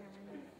Amen.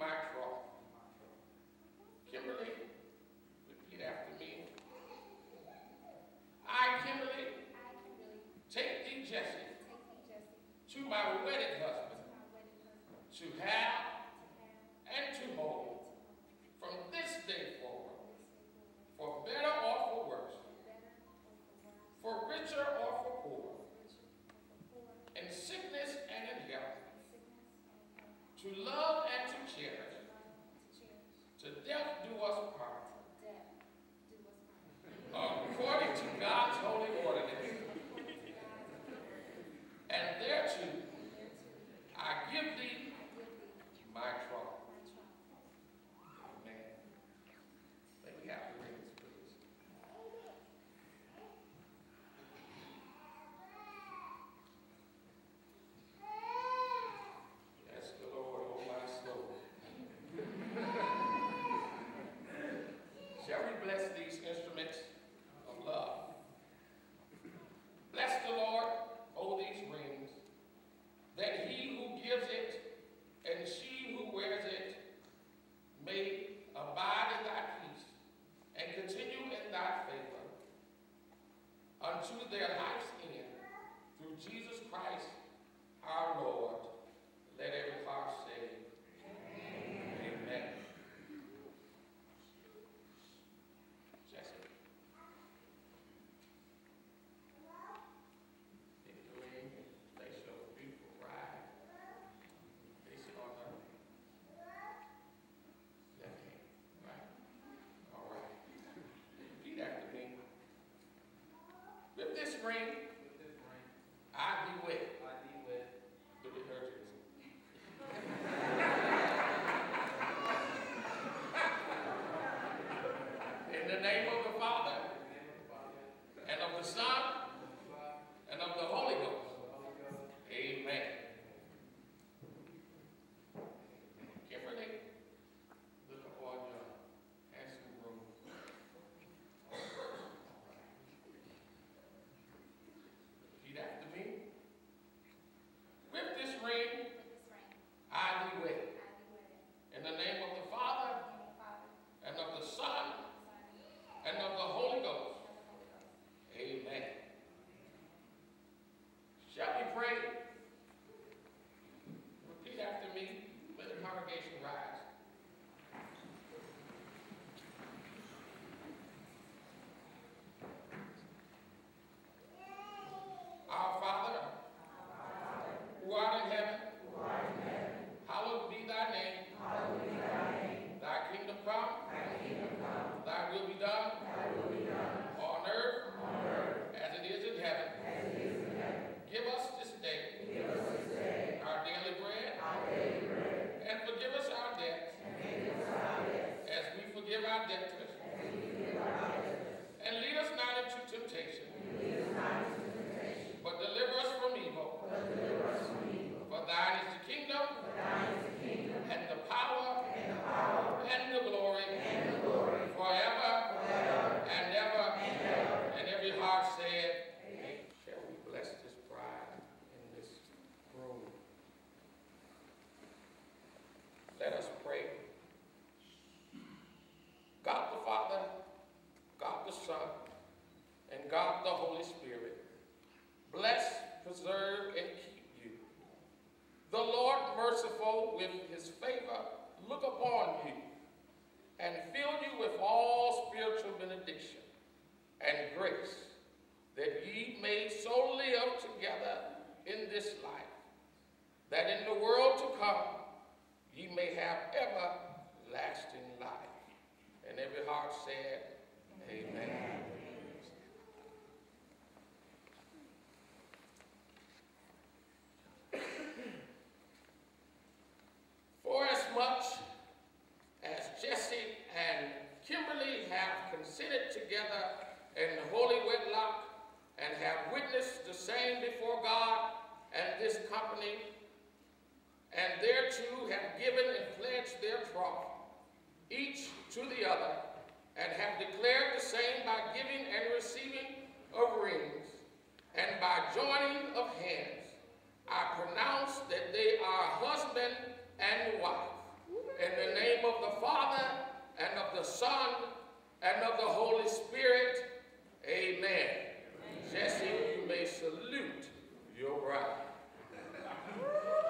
Plight spring. Father merciful with his favor look upon you and fill you with all spiritual benediction and grace, that ye may so live together in this life, that in the world to come ye may have everlasting life. And every heart said, Amen. Amen. this company, and thereto have given and pledged their troth, each to the other, and have declared the same by giving and receiving of rings, and by joining of hands, I pronounce that they are husband and wife. In the name of the Father, and of the Son, and of the Holy Spirit, amen. amen. Jessie, you may salute your bride. Woo!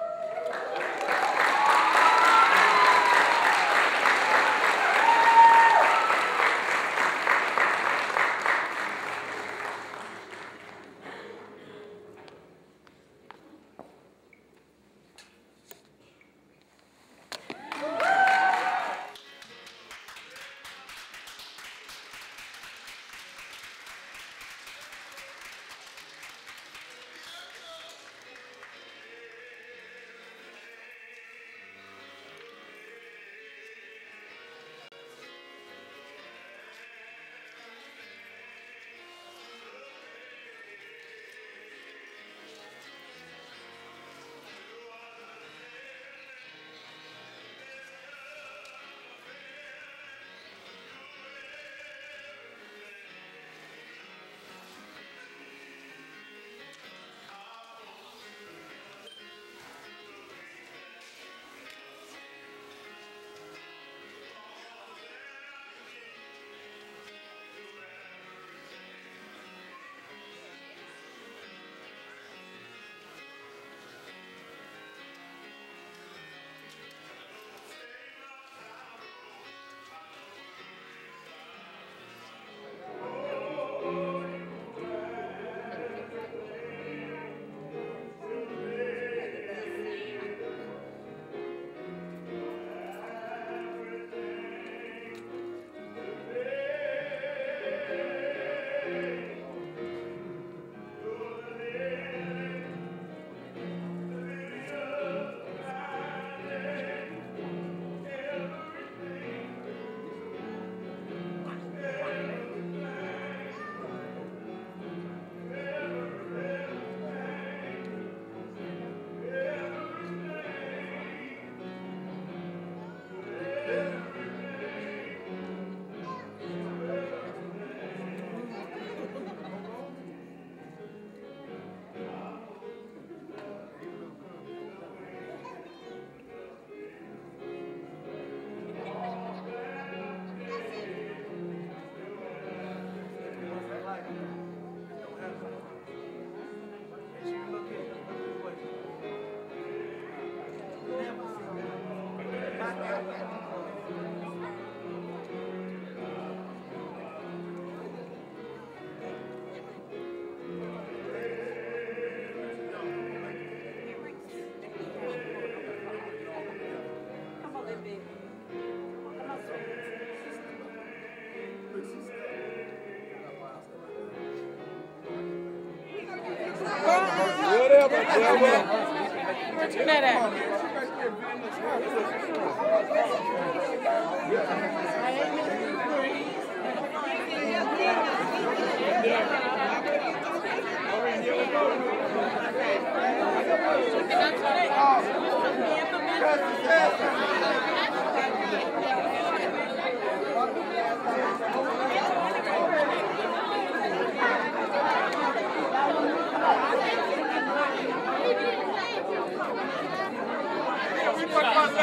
Where's Jeanette at?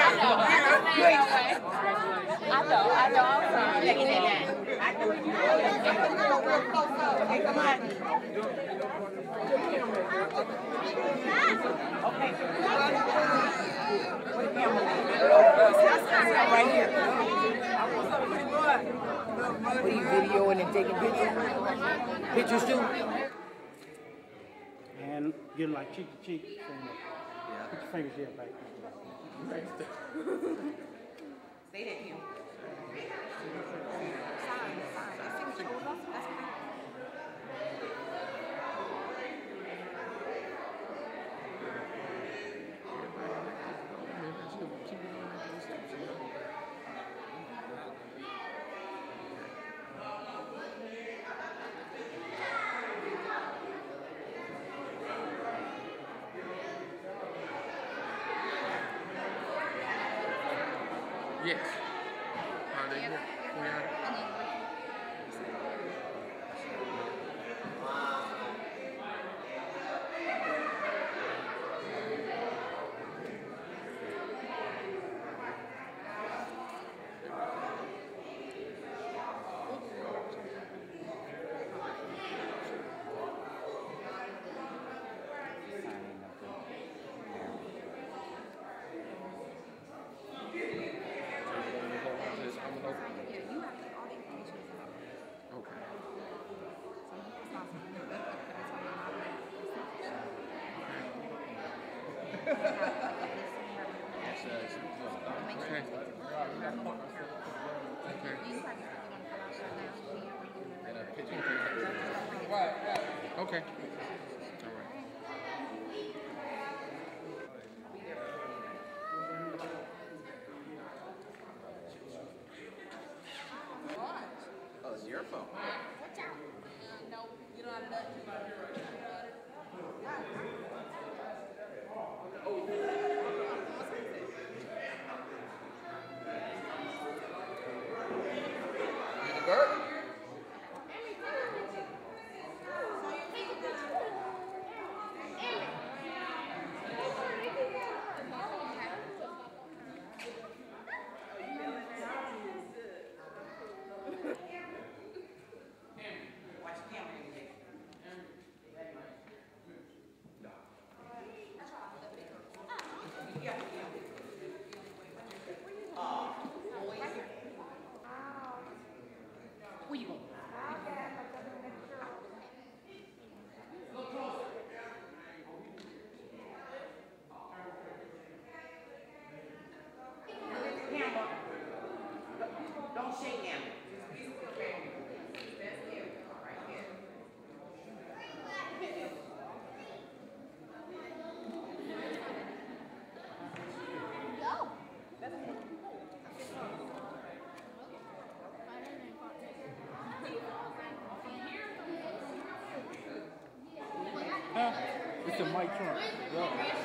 I know, I know, I'm sorry. Taking it down. I know you Okay, come on. Right here. What are you videoing and taking pictures? Pictures too? and get like cheek to cheek. Put your fingers here, back. Stay there. Bert? Mike Trump. Yeah.